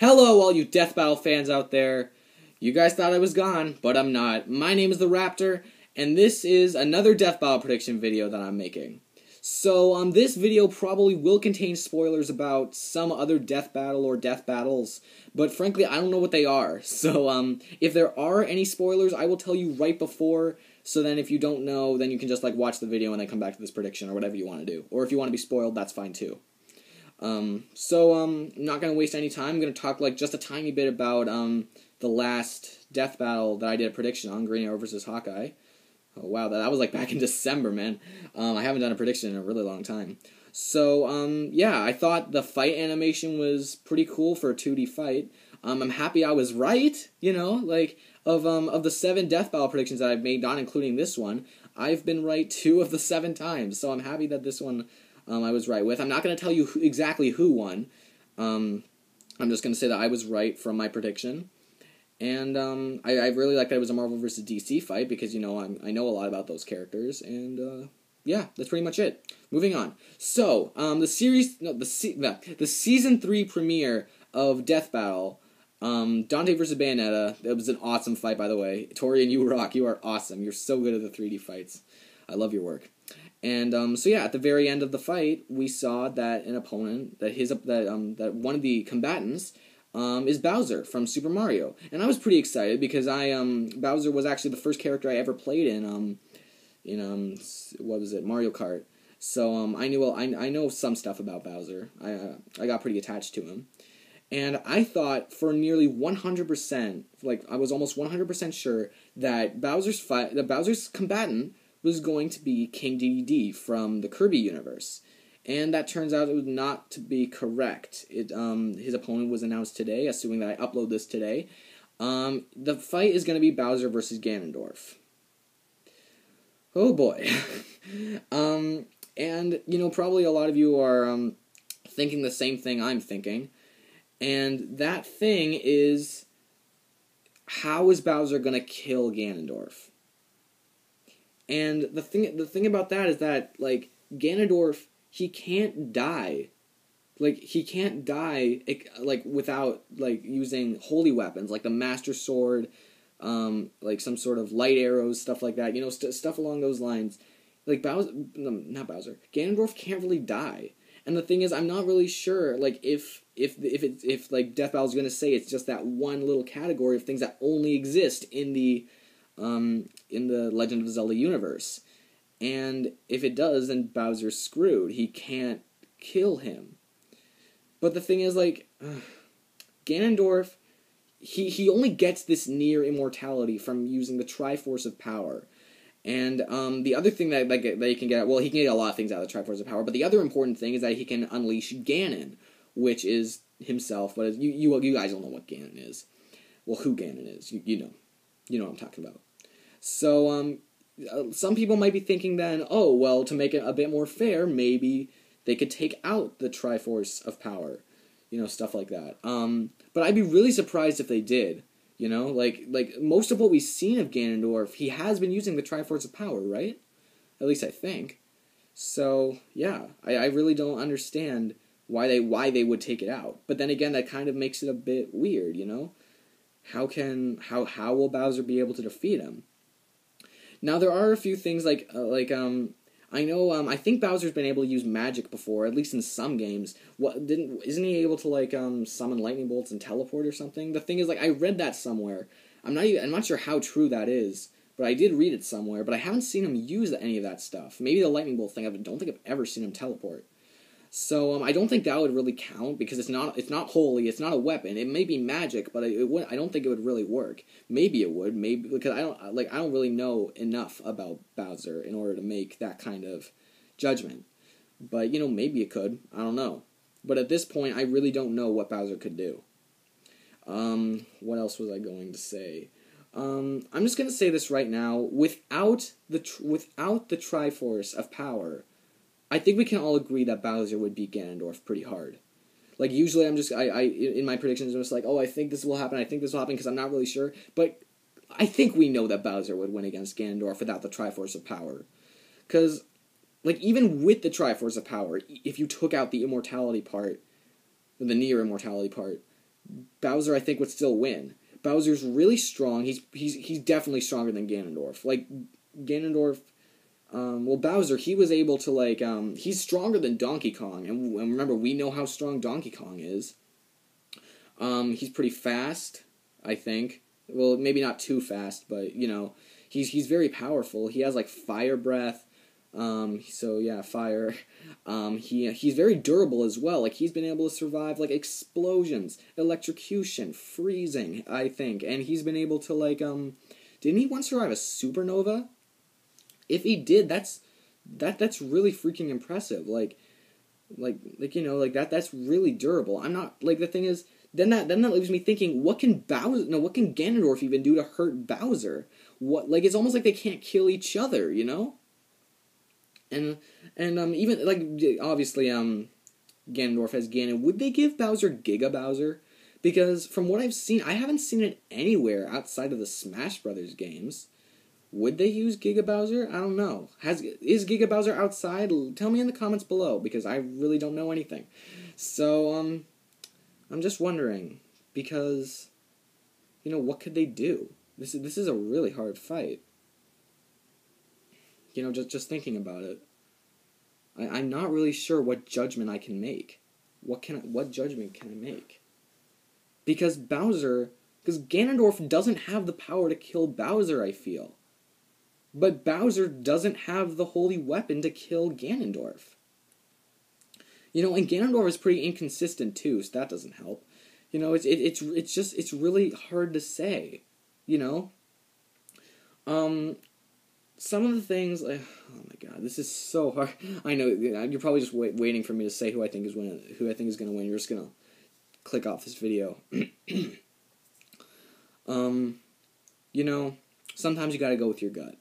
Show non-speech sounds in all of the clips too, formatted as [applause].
Hello, all you Death Battle fans out there. You guys thought I was gone, but I'm not. My name is the Rappter, and this is another Death Battle prediction video that I'm making. So, um, this video probably will contain spoilers about some other Death Battle or Death Battles, but frankly, I don't know what they are. [laughs] So, um, if there are any spoilers, I will tell you right before. So then, if you don't know, then you can just like watch the video and then come back to this prediction or whatever you want to do. Or if you want to be spoiled, that's fine too. Um, so um, I'm not gonna waste any time. I'm gonna talk like just a tiny bit about um the last death battle that I did a prediction on, Green Arrow versus Hawkeye. Oh wow, that, that was like back in [laughs] December, man. Um, I haven't done a prediction in a really long time. So um, yeah, I thought the fight animation was pretty cool for a 2D fight. Um, I'm happy I was right. You know, like of um of the seven death battle predictions that I've made, not including this one, I've been right two of the seven times. So I'm happy that this one um, I was right with. I'm not going to tell you who, exactly who won. Um, I'm just going to say that I was right from my prediction. And um, I, I, really like that it was a Marvel versus DC fight because you know I'm, i know a lot about those characters, and uh, yeah, that's pretty much it. Moving on. So um, the series, no, the se- the, season three premiere of Death Battle, um, Dante versus Bayonetta. It was an awesome fight, by the way. Torrian you rock. You are awesome. You're so good at the 3D fights. I love your work. And um, so yeah, at the very end of the fight, we saw that an opponent, that his that um, that one of the combatants um, is Bowser from Super Mario, and I was pretty excited because I um Bowser was actually the first character I ever played in um in um what was it Mario Kart. So um I knew well, I I know some stuff about Bowser. I uh, I got pretty attached to him. And I thought for nearly 100%, like I was almost 100% sure that Bowser's fight, that Bowser's combatant was going to be King Dedede from the Kirby universe. And that turns out it was not to be correct. It um, his opponent was announced today, assuming that I upload this today. Um, the fight is going to be Bowser versus Ganondorf. Oh boy. [laughs] um, and you know, probably a lot of you are um, thinking the same thing I'm thinking, and that thing is, how is Bowser going to kill Ganondorf? And the thing the thing about that is that like Ganondorf he can't die. Like he can't die like without like using holy weapons like the master sword um like some sort of light arrows stuff like that. You know st- stuff along those lines. Like Bowser not Bowser. Ganondorf can't really die. And the thing is I'm not really sure like if if if it's if like Death Battle's to say it's just that one little category of things that only exist in the um, in the Legend of Zelda universe. And if it does, then Bowser's screwed. He can't kill him. But the thing is, like, uh, [sighs] Ganondorf, he, he only gets this near immortality from using the Triforce of Power. And um, the other thing that, that, that he can get, well, he can get a lot of things out of the Triforce of Power, but the other important thing is that he can unleash Ganon, which is himself. But you, you, you guys don't know what Ganon is. Well, who Ganon is. You, you know. You know what I'm talking about. So, um, uh, some people might be thinking then, oh, well, to make it a bit more fair, maybe they could take out the Triforce of Power, you know, stuff like that. Um, but I'd be really surprised if they did. You know, like like most of what we've seen of Ganondorf, he has been using the Triforce of Power, right? At least I think. So yeah, I, I really don't understand why they why they would take it out. But then again, that kind of makes it a bit weird, you know. How can how how will Bowser be able to defeat him? Now there are a few things like uh, like um I know um I think Bowser's been able to use magic before, at least in some games. What didn't isn't he able to like um summon lightning bolts and teleport or something? The thing is like I read that somewhere. I'm not even, I'm not sure how true that is, but I did read it somewhere. But I haven't seen him use any of that stuff. Maybe the lightning bolt thing. I don't think I've ever seen him teleport. So um, I don't think that would really count because it's not it's not holy. It's not a weapon. It may be magic, but it, would. I don't think it would really work. Maybe it would. Maybe because I don't like I don't really know enough about Bowser in order to make that kind of judgment. But you know, maybe it could. I don't know. But at this point, I really don't know what Bowser could do. Um, what else was I going to say? Um, I'm just gonna say this right now. Without the tr- without the Triforce of Power I think we can all agree that Bowser would beat Ganondorf pretty hard. Like usually, I'm just I, I in my predictions I'm just like, oh, I think this will happen. I think this will happen because I'm not really sure. But I think we know that Bowser would win against Ganondorf without the Triforce of Power, because like even with the Triforce of Power, if you took out the immortality part, the near immortality part, Bowser I think would still win. Bowser's really strong. He's he's he's definitely stronger than Ganondorf. Like Ganondorf um, well, Bowser, he was able to like, um, he's stronger than Donkey Kong, and, and remember, we know how strong Donkey Kong is. Um, he's pretty fast, I think. Well, maybe not too fast, but you know, he's he's very powerful. He has like fire breath. Um, so yeah, fire. [laughs] Um, he he's very durable as well. Like he's been able to survive like explosions, electrocution, freezing. I think, and he's been able to like um, didn't he once survive a supernova? If he did, that's that that's really freaking impressive. Like like like you know like that that's really durable. I'm not like the thing is then that then that leaves me thinking what can Bowser no what can Ganondorf even do to hurt Bowser? What like it's almost like they can't kill each other, you know? And and um even like obviously um Ganondorf has Ganon. Would they give Bowser Giga Bowser? Because from what I've seen, I haven't seen it anywhere outside of the Smash Brothers games. Would they use Giga Bowser? I don't know. Has is Giga Bowser outside? Tell me in the comments below because I really don't know anything. So um, I'm just wondering because you know what could they do? This is this is a really hard fight. You know, just just thinking about it, I, I'm not really sure what judgment I can make. What can I, what judgment can I make? Because Bowser, because Ganondorf doesn't have the power to kill Bowser. I feel but Bowser doesn't have the holy weapon to kill Ganondorf. You know, and Ganondorf is pretty inconsistent too, so that doesn't help. You know, it's it, it's it's just it's really hard to say. You know, um, some of the things. Like, oh my god, this is so hard. [laughs] I know you're probably just wait, waiting for me to say who I think is who I think is going to win. You're just gonna click off this video. [clears throat] um, you know, sometimes you got to go with your gut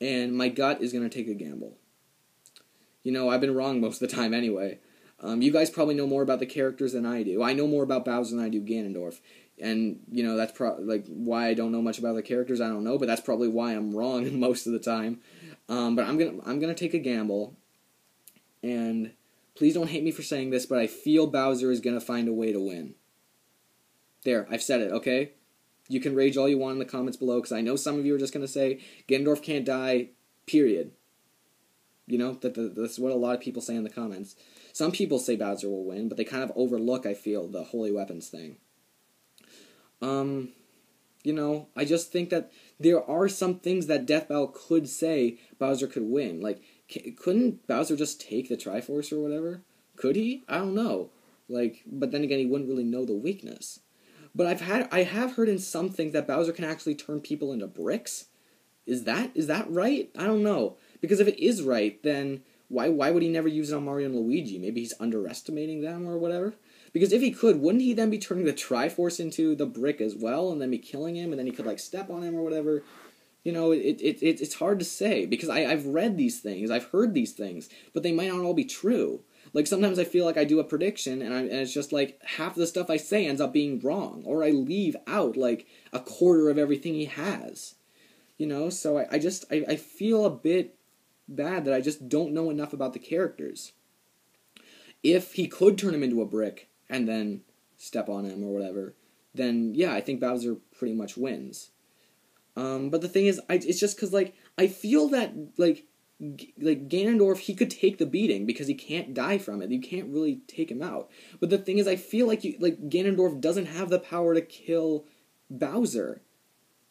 and my gut is going to take a gamble. You know, I've been wrong most of the time anyway. Um, you guys probably know more about the characters than I do. I know more about Bowser than I do Ganondorf, and you know that's pro- like why I don't know much about the characters. I don't know, but that's probably why I'm wrong [laughs] most of the time. Um, but I'm gonna I'm gonna take a gamble, and please don't hate me for saying this, but I feel Bowser is gonna find a way to win. There, I've said it. Okay, you can rage all you want in the comments below because I know some of you are just going to say Ganondorf can't die, period. You know, that, that's what a lot of people say in the comments. Some people say Bowser will win, but they kind of overlook, I feel, the Holy Weapons thing. Um, you know, I just think that there are some things that Death Battle could say Bowser could win. Like, couldn't Bowser just take the Triforce or whatever? Could he? I don't know. Like, but then again, he wouldn't really know the weakness. But I've had I have heard in some things that Bowser can actually turn people into bricks. Is that is that right? I don't know. Because if it is right, then why why would he never use it on Mario and Luigi? Maybe he's underestimating them or whatever. Because if he could, wouldn't he then be turning the Triforce into the brick as well, and then be killing him, and then he could like step on him or whatever? You know, it, it, it it's hard to say because I, I've read these things, I've heard these things, but they might not all be true. Like sometimes I feel like I do a prediction and, I, and it's just like half the stuff I say ends up being wrong, or I leave out like a quarter of everything he has. You know, so I, I just I, I feel a bit bad that I just don't know enough about the characters. If he could turn him into a brick and then step on him or whatever, then yeah, I think Bowser pretty much wins. Um, but the thing is, I, it's just because like I feel that like like Ganondorf, he could take the beating because he can't die from it. You can't really take him out. But the thing is, I feel like you, like Ganondorf doesn't have the power to kill Bowser.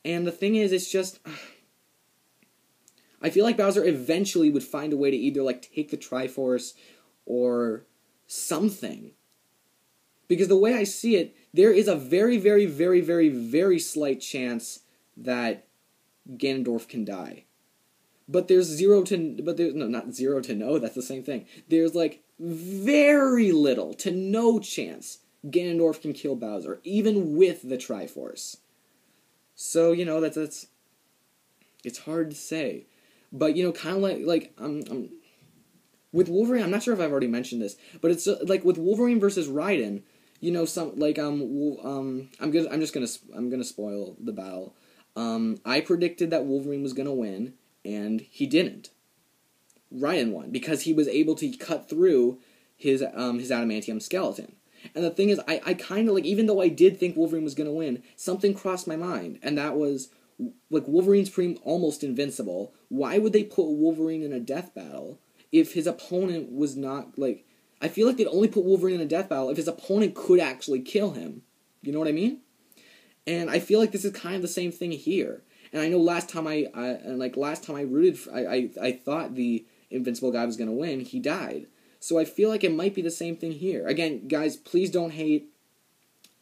And the thing is, it's just [sighs] I feel like Bowser eventually would find a way to either like take the Triforce or something. Because the way I see it, there is a very, very, very, very, very slight chance that Ganondorf can die but there's zero to but there's no not zero to no that's the same thing. There's like very little to no chance ganondorf can kill bowser even with the triforce. So you know that's that's it's hard to say. But you know kind of like like i'm i'm with wolverine i'm not sure if i've already mentioned this but it's uh, like with wolverine versus raiden you know some like um um i'm gonna i'm just gonna i'm gonna spoil the battle. Um i predicted that wolverine was gonna win and he didn't. Raiden won because he was able to cut through his um, his adamantium skeleton. And the thing is, I, I kind of like, even though I did think Wolverine was going to win, something crossed my mind, and that was like Wolverine's pretty almost invincible. Why would they put Wolverine in a death battle if his opponent was not like? I feel like they'd only put Wolverine in a death battle if his opponent could actually kill him. You know what I mean? And I feel like this is kind of the same thing here. And I know last time I, I and like last time I rooted, for, I, I I thought the invincible guy was gonna win. He died. So I feel like it might be the same thing here. Again, guys, please don't hate.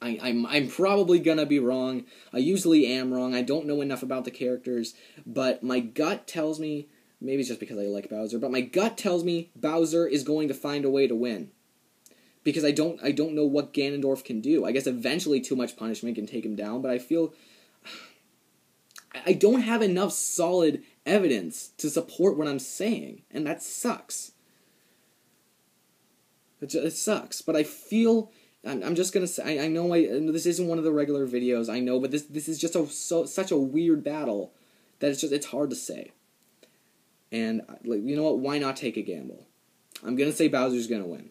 I, I'm I'm probably gonna be wrong. I usually am wrong. I don't know enough about the characters, but my gut tells me maybe it's just because I like Bowser, but my gut tells me Bowser is going to find a way to win. Because I don't I don't know what Ganondorf can do. I guess eventually too much punishment can take him down, but I feel I don't have enough solid evidence to support what I'm saying, and that sucks. It, just, it sucks, but I feel I'm, I'm just gonna say I, I know I this isn't one of the regular videos I know, but this this is just a so such a weird battle that it's just it's hard to say. And uh, like you know what? Why not take a gamble? I'm gonna say Bowser's gonna win.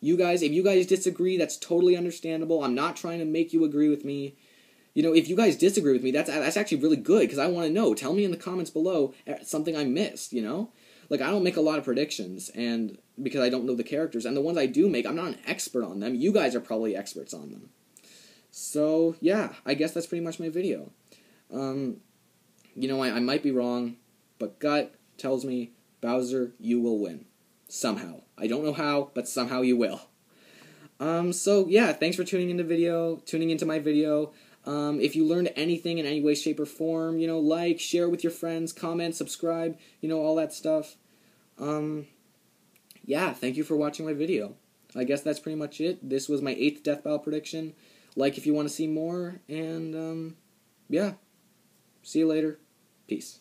You guys, if you guys disagree, that's totally understandable. I'm not trying to make you agree with me. You know, if you guys disagree with me, that's that's actually really good because I want to know. Tell me in the comments below eh, something I missed. You know, like I don't make a lot of predictions, and because I don't know the characters, and the ones I do make, I'm not an expert on them. You guys are probably experts on them. So yeah, I guess that's pretty much my video. Um, you know, I, I might be wrong, but gut tells me Bowser, you will win somehow. I don't know how, but somehow you will. Um, so yeah, thanks for tuning into video, tuning into my video. Um, if you learned anything in any way, shape, or form, you know, like, share with your friends, comment, subscribe, you know, all that stuff. Um, yeah, thank you for watching my video. I guess that's pretty much it. This was my eighth Death Battle prediction. Like if you want to see more, and, um, yeah. See you later. Peace.